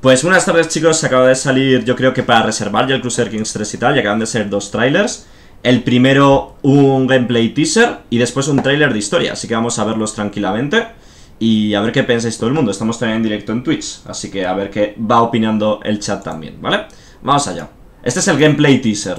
Pues buenas tardes chicos, acaba de salir yo creo que para reservar ya el Crusader Kings 3 y tal, y acaban de ser dos trailers. El primero un gameplay teaser y después un trailer de historia, así que vamos a verlos tranquilamente y a ver qué pensáis todo el mundo. Estamos también en directo en Twitch, así que a ver qué va opinando el chat también, ¿vale? Vamos allá. Este es el gameplay teaser.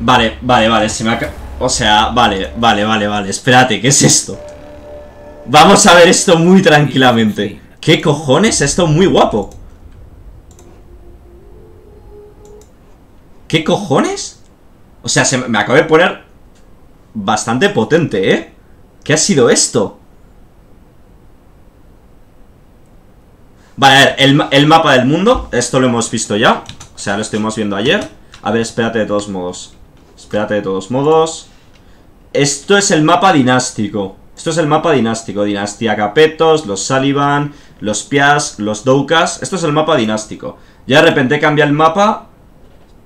Vale, vale, vale, se me ha... O sea, vale, vale, vale, vale, espérate, ¿qué es esto? Vamos a ver esto muy tranquilamente ¿Qué cojones? Esto muy guapo ¿Qué cojones? O sea, se me acaba de poner Bastante potente, ¿eh? ¿Qué ha sido esto? Vale, a ver, el, el mapa del mundo Esto lo hemos visto ya O sea, lo estuvimos viendo ayer A ver, espérate de todos modos Espérate de todos modos. Esto es el mapa dinástico. Esto es el mapa dinástico. Dinastía Capetos, los Sullivan, los Pias, los Doukas. Esto es el mapa dinástico. Ya de repente cambia el mapa.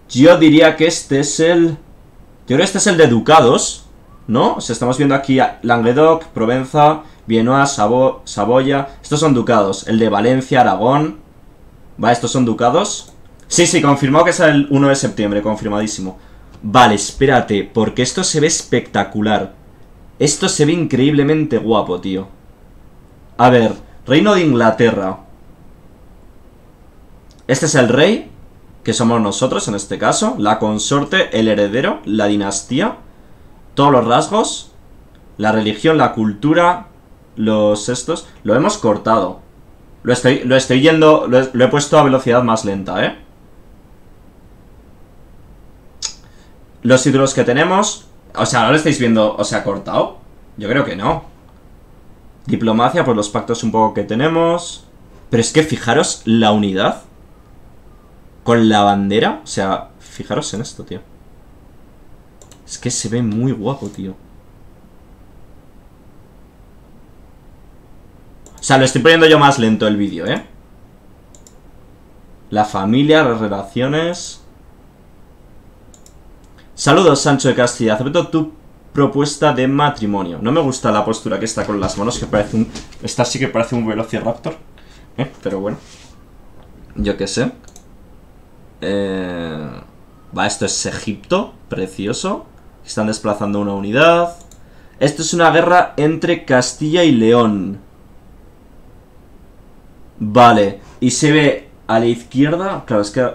Yo diría que este es el... Yo creo que este es el de Ducados. ¿No? O sea, estamos viendo aquí Languedoc, Provenza, Vienoa, Sabo Saboya. Estos son ducados. El de Valencia, Aragón. Va, estos son ducados. Sí, sí, confirmado que es el 1 de septiembre, confirmadísimo. Vale, espérate, porque esto se ve espectacular. Esto se ve increíblemente guapo, tío. A ver, Reino de Inglaterra. Este es el rey, que somos nosotros en este caso. La consorte, el heredero, la dinastía. Todos los rasgos. La religión, la cultura, los estos. Lo hemos cortado. Lo estoy, lo estoy yendo, lo he puesto a velocidad más lenta, ¿eh? Los títulos que tenemos... O sea, ¿no lo estáis viendo? ¿O sea, cortado? Yo creo que no. Diplomacia, pues los pactos un poco que tenemos. Pero es que fijaros la unidad. Con la bandera. O sea, fijaros en esto, tío. Es que se ve muy guapo, tío. O sea, lo estoy poniendo yo más lento el vídeo, ¿eh? La familia, las relaciones... Saludos, Sancho de Castilla. Acepto tu propuesta de matrimonio. No me gusta la postura que está con las manos, que parece un... Esta sí que parece un Velociraptor. ¿Eh? Pero bueno. Yo qué sé. Eh... Va, esto es Egipto. Precioso. Están desplazando una unidad. Esto es una guerra entre Castilla y León. Vale. Y se ve a la izquierda... Claro, es que...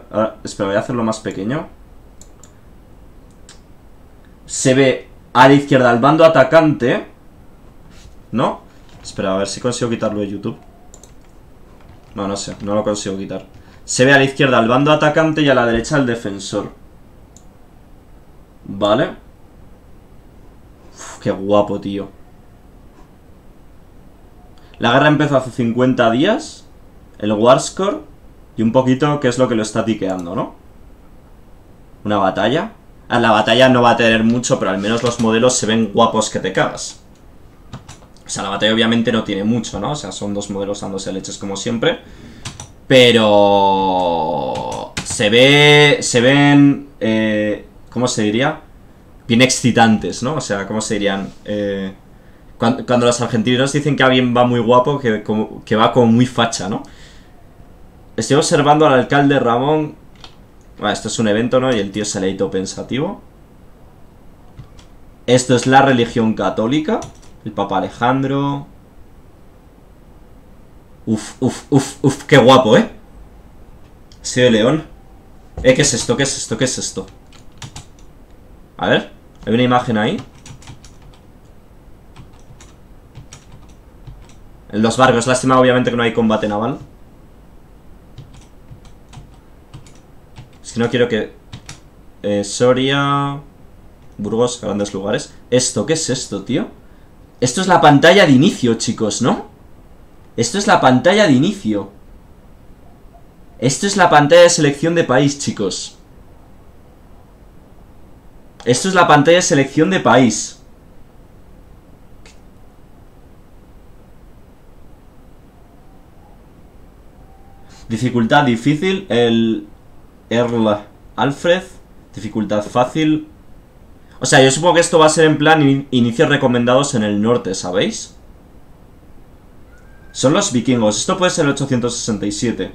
espera, voy a hacerlo más pequeño se ve a la izquierda el bando atacante. ¿No? Espera, a ver si consigo quitarlo de YouTube. No, no sé, no lo consigo quitar. Se ve a la izquierda el bando atacante y a la derecha el defensor. Vale. qué guapo, tío. La guerra empezó hace 50 días. El Warscore. Y un poquito qué es lo que lo está tiqueando, ¿no? Una batalla. La batalla no va a tener mucho, pero al menos los modelos se ven guapos que te cagas. O sea, la batalla obviamente no tiene mucho, ¿no? O sea, son dos modelos dándose leches como siempre. Pero... Se ve... Se ven... Eh, ¿Cómo se diría? Bien excitantes, ¿no? O sea, ¿cómo se dirían? Eh, cuando, los argentinos dicen que alguien va muy guapo, que, que va como muy facha, ¿no? Estoy observando al alcalde Ramón bueno, esto es un evento, ¿no? Y el tío se le ha pensativo. Esto es la religión católica. El Papa Alejandro. Uf, uf, uf, uf, qué guapo, ¿eh? Sí, de león. Eh, ¿qué es esto? ¿Qué es esto? ¿Qué es esto? A ver, hay una imagen ahí. En los barcos, lástima obviamente que no hay combate naval. Que no quiero que... Eh, Soria... Burgos, grandes lugares. ¿Esto? ¿Qué es esto, tío? Esto es la pantalla de inicio, chicos, ¿no? Esto es la pantalla de inicio. Esto es la pantalla de selección de país, chicos. Esto es la pantalla de selección de país. Dificultad difícil, el Earl Alfred. Dificultad fácil. O sea, yo supongo que esto va a ser en plan in- inicios recomendados en el norte, ¿sabéis? Son los vikingos. Esto puede ser el 867.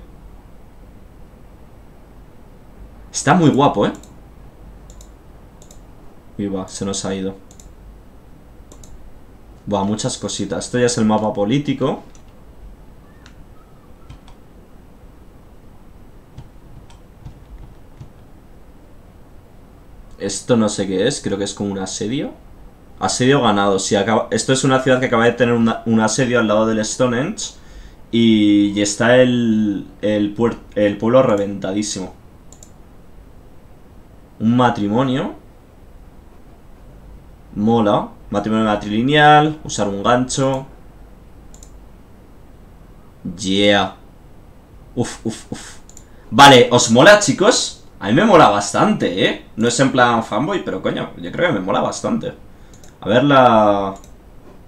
Está muy guapo, ¿eh? Y va, se nos ha ido. Buah, muchas cositas. Esto ya es el mapa político. Esto no sé qué es, creo que es como un asedio. Asedio ganado, sí, acaba... esto es una ciudad que acaba de tener una- un asedio al lado del Stonehenge. Y, y está el, el, puer- el pueblo reventadísimo. Un matrimonio. Mola. Matrimonio matrilineal. Usar un gancho. Yeah. Uf, uf, uf. Vale, ¿os mola, chicos? A mí me mola bastante, ¿eh? No es en plan fanboy, pero coño, yo creo que me mola bastante. A ver la...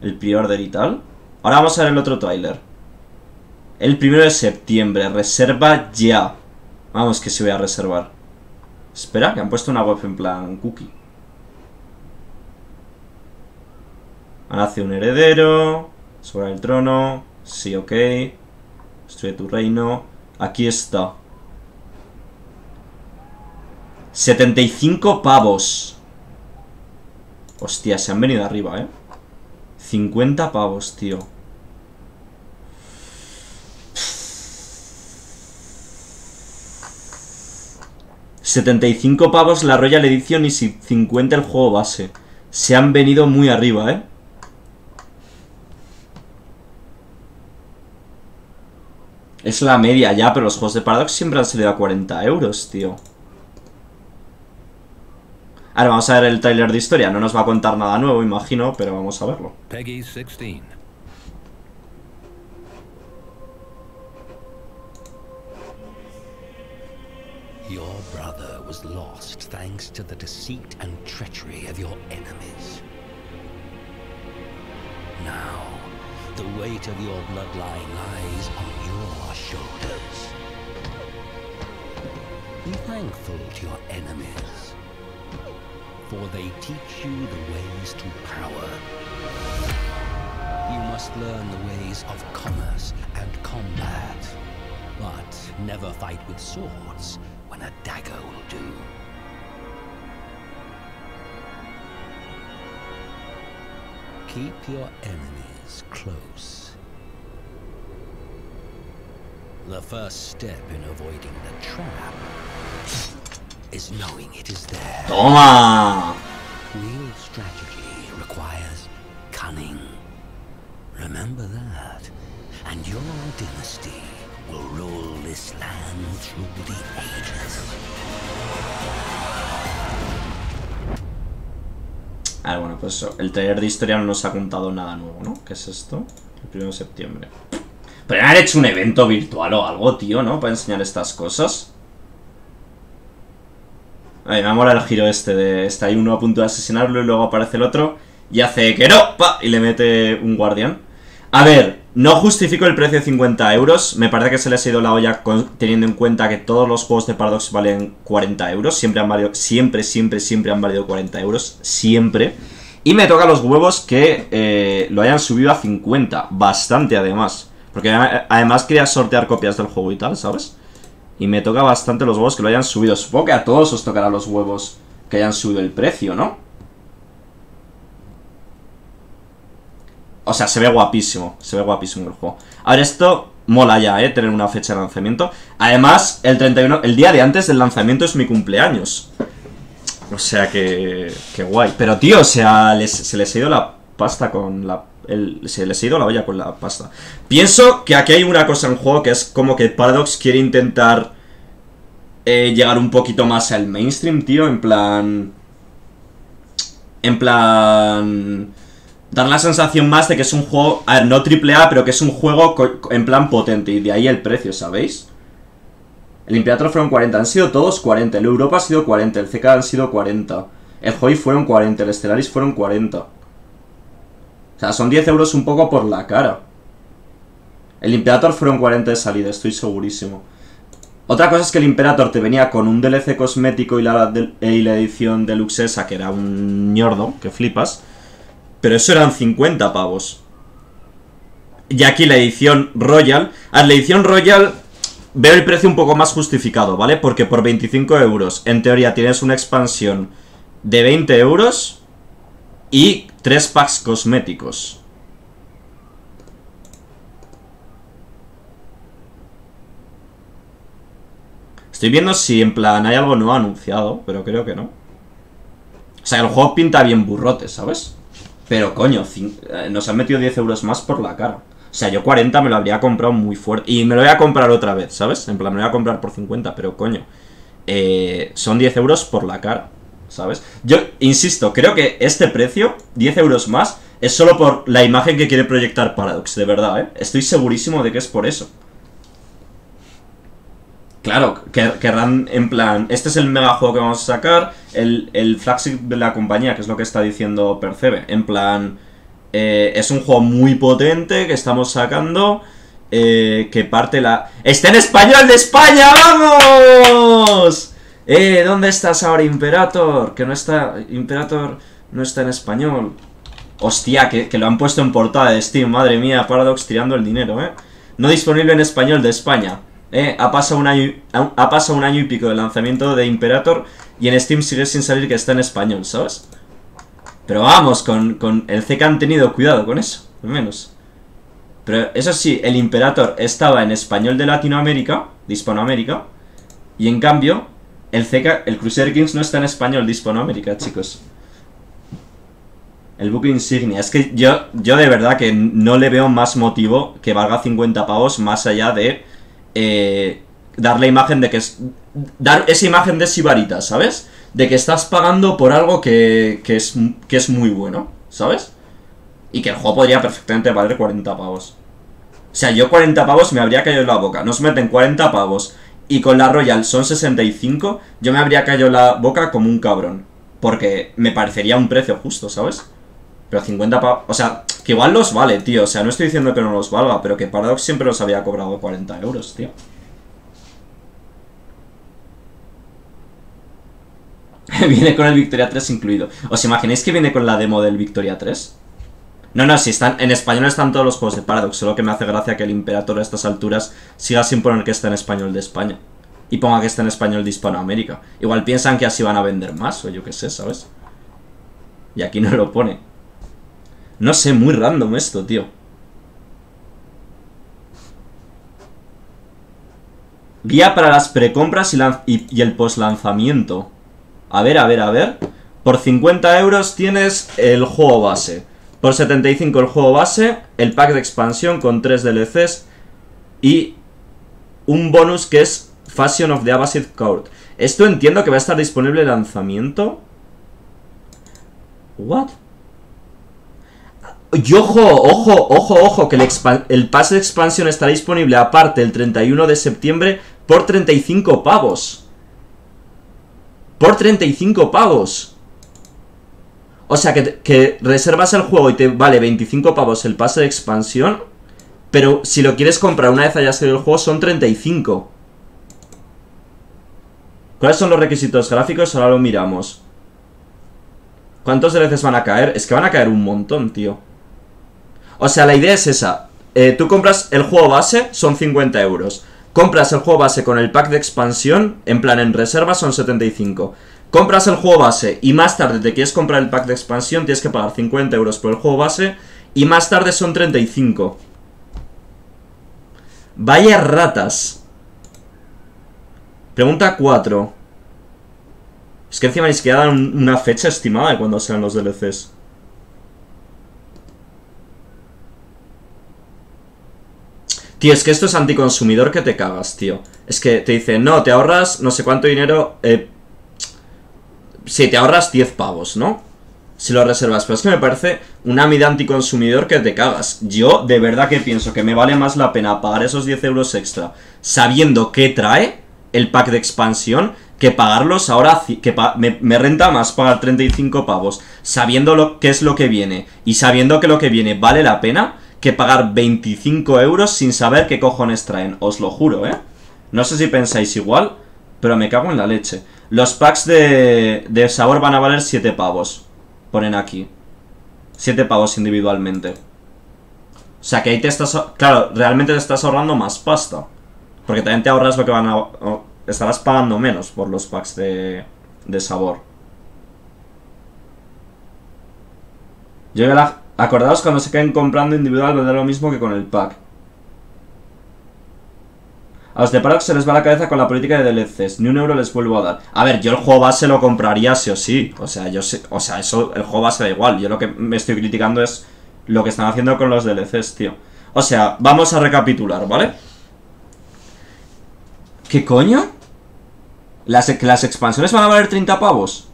El pre-order y tal. Ahora vamos a ver el otro trailer. El primero de septiembre. Reserva ya. Vamos, que se voy a reservar. Espera, que han puesto una web en plan cookie. Nace un heredero. Sobre el trono. Sí, ok. Destruye tu reino. Aquí está. 75 pavos. Hostia, se han venido arriba, ¿eh? 50 pavos, tío. ...75 pavos la Royal Edition y si 50 el juego base. Se han venido muy arriba, ¿eh? Es la media ya, pero los juegos de Paradox siempre han salido a 40 euros, tío. Ahora vamos a ver el trailer de historia. No nos va a contar nada nuevo, imagino, pero vamos a verlo. Peggy 16. Your brother was lost thanks to the deceit and treachery of your enemies. Now, the weight of your bloodline lies on your shoulders. Be thankful to your enemies, for they teach you the ways to power. You must learn the ways of commerce and combat, but never fight with swords when a dagger will do. Keep your enemies close. The first step in avoiding the trap ¡Toma! Real strategy requires cunning. Remember that, and your dynasty will rule this land through the ages. Ah, bueno, pues eso. El trailer de historia no nos ha contado nada nuevo, ¿no? ¿Qué es esto? El 1 de septiembre. Pero han hecho un evento virtual o algo, tío, ¿no? Para enseñar estas cosas. Ay, me mola el giro este de... Está ahí uno a punto de asesinarlo y luego aparece el otro y hace que no, pa, y le mete un guardián. A ver, no justifico el precio de 50 euros. Me parece que se les ha ido la olla teniendo en cuenta que todos los juegos de Paradox valen 40 euros. Siempre han valido, siempre, siempre, siempre han valido 40 euros. Siempre. Y me toca los huevos que eh, lo hayan subido a 50. Bastante además. Porque a- además quería sortear copias del juego y tal, ¿sabes? Y me toca bastante los huevos que lo hayan subido. Supongo que a todos os tocará los huevos que hayan subido el precio, ¿no? O sea, se ve guapísimo. Se ve guapísimo el juego. A ver, esto mola ya, ¿eh? Tener una fecha de lanzamiento. Además, el 31... El día de antes del lanzamiento es mi cumpleaños. O sea que... Que guay. Pero, tío, o sea, se les ha ido la pasta con la... se les ha ido la olla con la pasta. Pienso que aquí hay una cosa en juego que es como que Paradox quiere intentar... eh, llegar un poquito más al mainstream, tío. En plan... En plan dar la sensación más de que es un juego, a ver, no triple A, pero que es un juego en plan potente, y de ahí el precio, ¿sabéis? El Imperator fueron 40, han sido todos 40, el Europa ha sido 40, el CK han sido 40. El Hoy fueron 40, el Stellaris fueron 40. O sea, son 10 euros un poco por la cara. El Imperator fueron 40 de salida, estoy segurísimo. Otra cosa es que el Imperator te venía con un DLC cosmético y la, y la edición deluxe esa, que era un ñordo, que flipas. Pero eso eran 50 pavos. Y aquí la edición Royal. A la edición Royal veo el precio un poco más justificado, ¿vale? Porque por 25 euros, en teoría, tienes una expansión de 20 euros y 3 packs cosméticos. Estoy viendo si en plan hay algo no anunciado, pero creo que no. O sea, el juego pinta bien burrote, ¿sabes? Pero coño, eh, nos han metido 10 euros más por la cara. O sea, yo 40 me lo habría comprado muy fuerte. Y me lo voy a comprar otra vez, ¿sabes? En plan, me lo voy a comprar por 50, pero coño. Eh, son 10 euros por la cara, ¿sabes? Yo insisto, creo que este precio, 10 euros más, es solo por la imagen que quiere proyectar Paradox, de verdad, ¿eh? Estoy segurísimo de que es por eso. Claro, querrán en plan, este es el mega juego que vamos a sacar, el, el flagship de la compañía, que es lo que está diciendo Percebe. En plan, eh, es un juego muy potente que estamos sacando, eh, que parte la... ¡Está en español de España! ¡Vamos! Eh, ¿dónde estás ahora, Imperator? Que no está... Imperator no está en español. Hostia, que, lo han puesto en portada de Steam, madre mía, Paradox tirando el dinero, ¿eh? No disponible en español de España. Eh, ha, pasado un año, ha pasado un año y pico del lanzamiento de Imperator y en Steam sigue sin salir que está en español, ¿sabes? Pero vamos, con, con el C han tenido cuidado con eso, al menos. Pero eso sí, el Imperator estaba en español de Latinoamérica, de Hispanoamérica, y en cambio, el CK, el Crusader Kings no está en español de Hispanoamérica, chicos. El buque insignia. Es que yo, yo de verdad que no le veo más motivo que valga 50 pavos más allá de eh, dar la imagen de que es... Dar esa imagen de Sibarita, ¿sabes? De que estás pagando por algo que, es, que es muy bueno, ¿sabes? Y que el juego podría perfectamente valer 40 pavos. O sea, yo 40 pavos me habría caído en la boca. Nos meten 40 pavos y con la Royal son 65, yo me habría en la boca como un cabrón. Porque me parecería un precio justo, ¿sabes? Pero 50 pavos... O sea, que igual los vale, tío. O sea, no estoy diciendo que no los valga, pero que Paradox siempre los había cobrado 40 euros, tío. viene con el Victoria 3 incluido. ¿Os imagináis que viene con la demo del Victoria 3? No, no, si están en español están todos los juegos de Paradox, solo que me hace gracia que el Imperator a estas alturas siga sin poner que está en español de España. Y ponga que está en español de Hispanoamérica. Igual piensan que así van a vender más, o yo qué sé, ¿sabes? Y aquí no lo pone. No sé, muy random esto, tío. Guía para las precompras y, y, el postlanzamiento. A ver, a ver, a ver. Por 50 euros tienes el juego base. Por 75 el juego base, el pack de expansión con 3 DLCs y un bonus que es Fashion of the Abbasid Court. Esto entiendo que va a estar disponible el lanzamiento. ¿What? Y ojo, ojo, ojo, ojo, que el, el de expansión estará disponible aparte el 31 de septiembre por 35 pavos. Por 35 pavos. O sea, que, que, reservas el juego y te vale 25 pavos el pase de expansión. Pero si lo quieres comprar una vez haya salido el juego son 35. ¿Cuáles son los requisitos gráficos? Ahora lo miramos. ¿Cuántos DLCs van a caer? Es que van a caer un montón, tío. O sea, la idea es esa. Eh, tú compras el juego base, son 50 euros. Compras el juego base con el pack de expansión, en plan en reserva son 75. Compras el juego base y más tarde te quieres comprar el pack de expansión, tienes que pagar 50 euros por el juego base y más tarde son 35. Vaya ratas. Pregunta 4. Es que encima ni siquiera dan una fecha estimada de cuando sean los DLCs. Tío, es que esto es anticonsumidor que te cagas, tío. Es que te dice, no, te ahorras no sé cuánto dinero. Eh, si te ahorras 10 pavos, ¿no? Si lo reservas. Pero es que me parece una medida anticonsumidor que te cagas. Yo de verdad que pienso que me vale más la pena pagar esos 10 euros extra sabiendo qué trae el pack de expansión que pagarlos ahora, que me renta más pagar 35 pavos, sabiendo lo qué es lo que viene y sabiendo que lo que viene vale la pena, que pagar 25 euros sin saber qué cojones traen, os lo juro, ¿eh? No sé si pensáis igual, pero me cago en la leche. Los packs de, de sabor van a valer 7 pavos, ponen aquí. 7 pavos individualmente. O sea que ahí te estás... Claro, realmente te estás ahorrando más pasta. Porque también te ahorras lo que van a... estarás pagando menos por los packs de, de sabor. Yo la- Acordaos cuando se queden comprando individual vender lo mismo que con el pack. A los de Paradox se les va la cabeza con la política de DLCs. Ni un euro les vuelvo a dar. A ver, yo el juego base lo compraría sí o sí. O sea, yo sé, o sea, eso, el juego base da igual. Yo lo que me estoy criticando es lo que están haciendo con los DLCs, tío. O sea, vamos a recapitular, ¿vale? ¿Qué coño? ¿Las, las expansiones van a valer 30 pavos?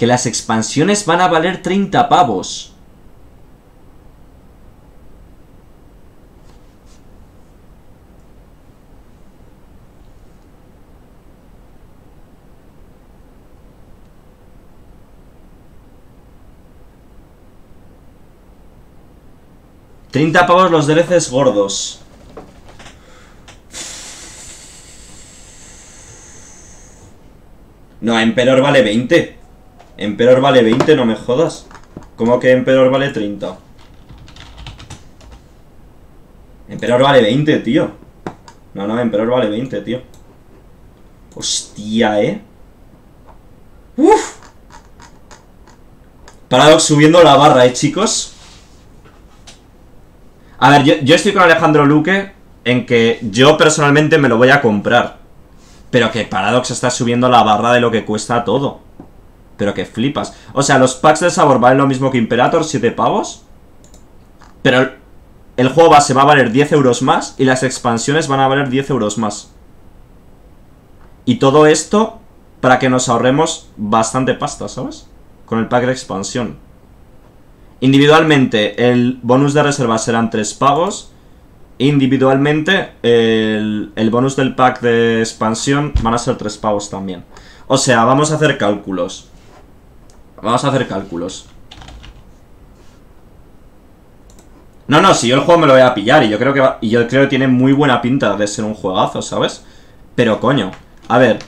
Que las expansiones van a valer 30 pavos. Treinta pavos los DLCs gordos. No, Emperor vale 20. Emperor vale 20, no me jodas. ¿Cómo que Emperor vale 30? Emperor vale 20, tío. No, no, Emperor vale 20, tío. Hostia, ¿eh? Uf. Paradox subiendo la barra, ¿eh, chicos? A ver, yo, yo estoy con Alejandro Luque en que yo personalmente me lo voy a comprar. Pero que Paradox está subiendo la barra de lo que cuesta todo. Pero que flipas. O sea, los packs de sabor valen lo mismo que Imperator, 7 pavos. Pero el, juego base va a valer 10 euros más y las expansiones van a valer 10 euros más. Y todo esto para que nos ahorremos bastante pasta, ¿sabes? Con el pack de expansión. Individualmente, el bonus de reserva serán 3 pavos. Individualmente, el, el bonus del pack de expansión van a ser 3 pavos también. O sea, vamos a hacer cálculos. Vamos a hacer cálculos. No, no, si yo el juego me lo voy a pillar y yo creo que y yo creo tiene muy buena pinta de ser un juegazo, ¿sabes? Pero coño, a ver,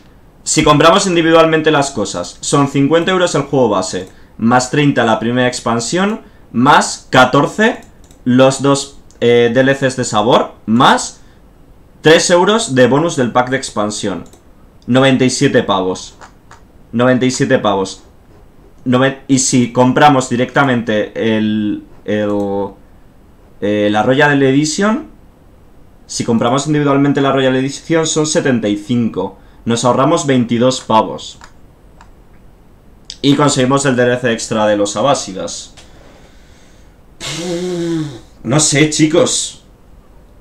si compramos individualmente las cosas, son 50 euros el juego base, más 30 la primera expansión, más 14 los dos eh, DLCs de sabor, más 3 euros de bonus del pack de expansión. 97 pavos. 97 pavos. Y si compramos directamente el, el, eh, la Royal Edition, si compramos individualmente la Royal Edition son 75. Nos ahorramos 22 pavos. Y conseguimos el DLC extra de los Abásidas. No sé, chicos.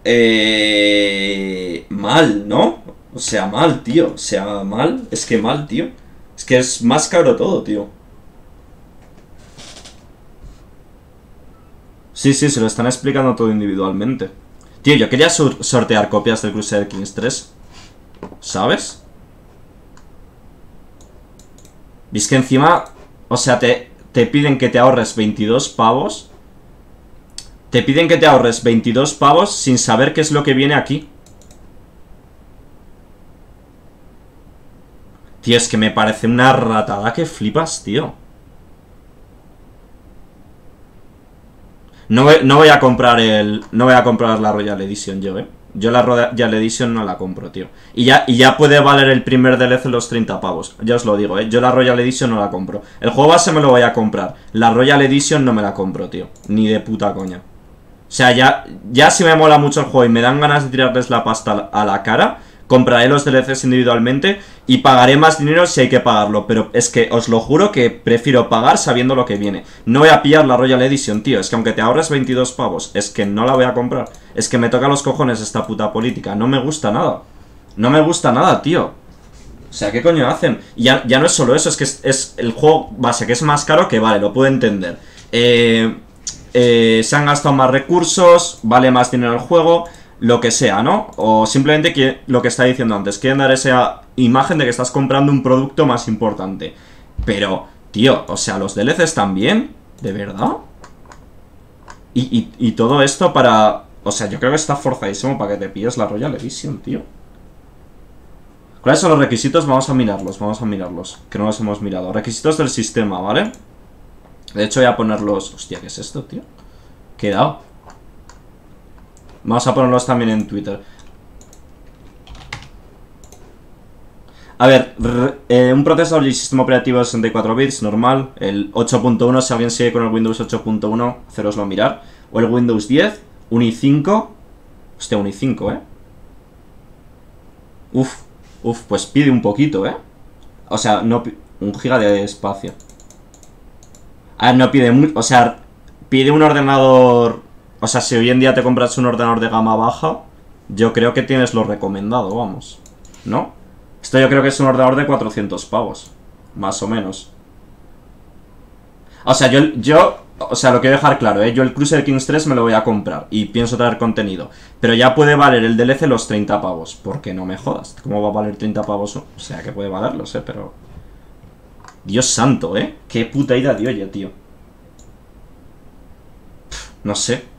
Eh... Mal, ¿no? O sea, mal, tío. O sea, mal. Es que mal, tío. Es que es más caro todo, tío. Sí, sí, se lo están explicando todo individualmente. Tío, yo quería sortear copias del Crusader Kings 3. ¿Sabes? Y es que encima, o sea, te, te piden que te ahorres 22 pavos. Te piden que te ahorres 22 pavos sin saber qué es lo que viene aquí. Tío, es que me parece una ratada que flipas, tío. No no voy a comprar el. No voy a comprar la Royal Edition yo, eh. Yo la Royal Edition no la compro, tío. Y ya, y ya puede valer el primer DLC los 30 pavos. Ya os lo digo, eh. Yo la Royal Edition no la compro. El juego base me lo voy a comprar. La Royal Edition no me la compro, tío. Ni de puta coña. O sea, ya, ya si me mola mucho el juego y me dan ganas de tirarles la pasta a la cara, compraré los DLCs individualmente y pagaré más dinero si hay que pagarlo. Pero es que os lo juro que prefiero pagar sabiendo lo que viene. No voy a pillar la Royal Edition, tío. Es que aunque te ahorres 22 pavos, es que no la voy a comprar. Es que me toca los cojones esta puta política. No me gusta nada. No me gusta nada, tío. O sea, ¿qué coño hacen? Ya, ya no es solo eso, es que es, es el juego base, que es más caro, que vale, lo puedo entender. Eh, eh, se han gastado más recursos, vale más dinero el juego, lo que sea, ¿no? O simplemente lo que está diciendo antes, quieren dar esa imagen de que estás comprando un producto más importante. Pero, tío, o sea, los DLCs también, ¿de verdad? Y, y, y todo esto para... O sea, yo creo que está forzadísimo para que te pilles la Royal Edition, tío. ¿Cuáles son los requisitos? Vamos a mirarlos, vamos a mirarlos. Que no los hemos mirado. Requisitos del sistema, ¿vale? De hecho voy a ponerlos... Hostia, ¿qué es esto, tío? ¿Qué he dado? Vamos a ponerlos también en Twitter. A ver, eh, un procesador y sistema operativo de 64 bits, normal. El 8.1, si alguien sigue con el Windows 8.1, haceroslo mirar. O el Windows 10, un i5. Hostia, un i5, ¿eh? Uf, uf, pues pide un poquito, ¿eh? O sea, no un giga de espacio. A ver, no pide mucho, o sea, pide un ordenador... O sea, si hoy en día te compras un ordenador de gama baja, yo creo que tienes lo recomendado, vamos. ¿No? Esto yo creo que es un ordenador de 400 pavos. Más o menos. O sea, yo, yo o sea, lo quiero dejar claro, ¿eh? Yo el Cruiser Kings 3 me lo voy a comprar y pienso traer contenido. Pero ya puede valer el DLC los 30 pavos. Porque no me jodas. ¿Cómo va a valer 30 pavos? O sea, que puede valerlos, ¿eh? Pero... Dios santo, ¿eh? Qué puta ida de olla, tío. no sé.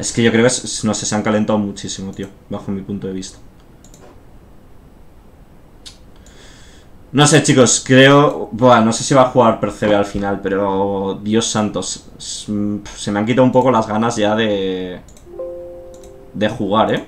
Es que yo creo que, no sé, se han calentado muchísimo, tío. Bajo mi punto de vista. No sé, chicos, creo... Buah, no sé si va a jugar Percebe al final, pero... Dios santos. Se me han quitado un poco las ganas ya de... De jugar, ¿eh?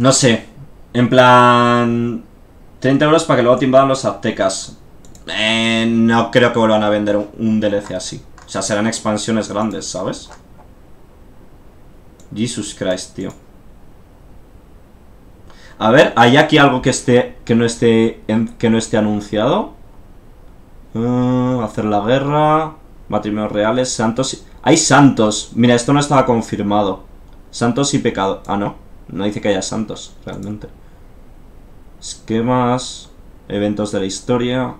No sé. En plan... 30 euros para que luego te los aztecas. Eh, no creo que vuelvan a vender un, DLC así. O sea, serán expansiones grandes, ¿sabes? Jesus Christ, tío. A ver, ¿hay aquí algo que esté que no esté que no esté anunciado? Uh, hacer la guerra, matrimonios reales, santos. Hay santos. Mira, esto no estaba confirmado. Santos y pecado. Ah, no. No dice que haya santos, realmente. Esquemas, eventos de la historia.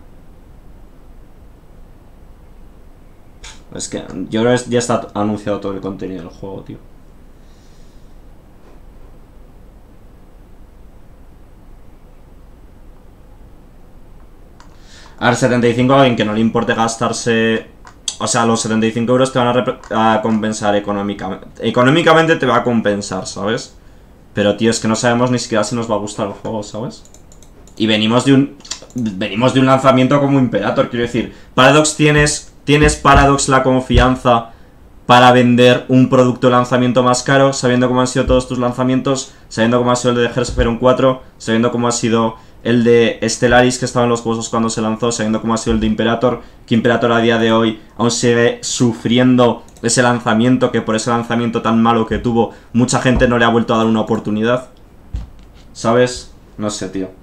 Es que yo creo que ya está anunciado todo el contenido del juego, tío. A ver, 75 a alguien que no le importe gastarse... O sea, los 75 euros te van a, a compensar económicamente. Económicamente te va a compensar, ¿sabes? Pero, tío, es que no sabemos ni siquiera si nos va a gustar el juego, ¿sabes? Y venimos de un... Venimos de un lanzamiento como Imperator, quiero decir. Paradox tienes... Tienes Paradox la confianza para vender un producto de lanzamiento más caro, sabiendo cómo han sido todos tus lanzamientos, sabiendo cómo ha sido el de of 4, sabiendo cómo ha sido el de Stellaris que estaba en los juegos cuando se lanzó, sabiendo cómo ha sido el de Imperator, que Imperator a día de hoy aún sigue sufriendo ese lanzamiento, que por ese lanzamiento tan malo que tuvo, mucha gente no le ha vuelto a dar una oportunidad. ¿Sabes? No sé, tío.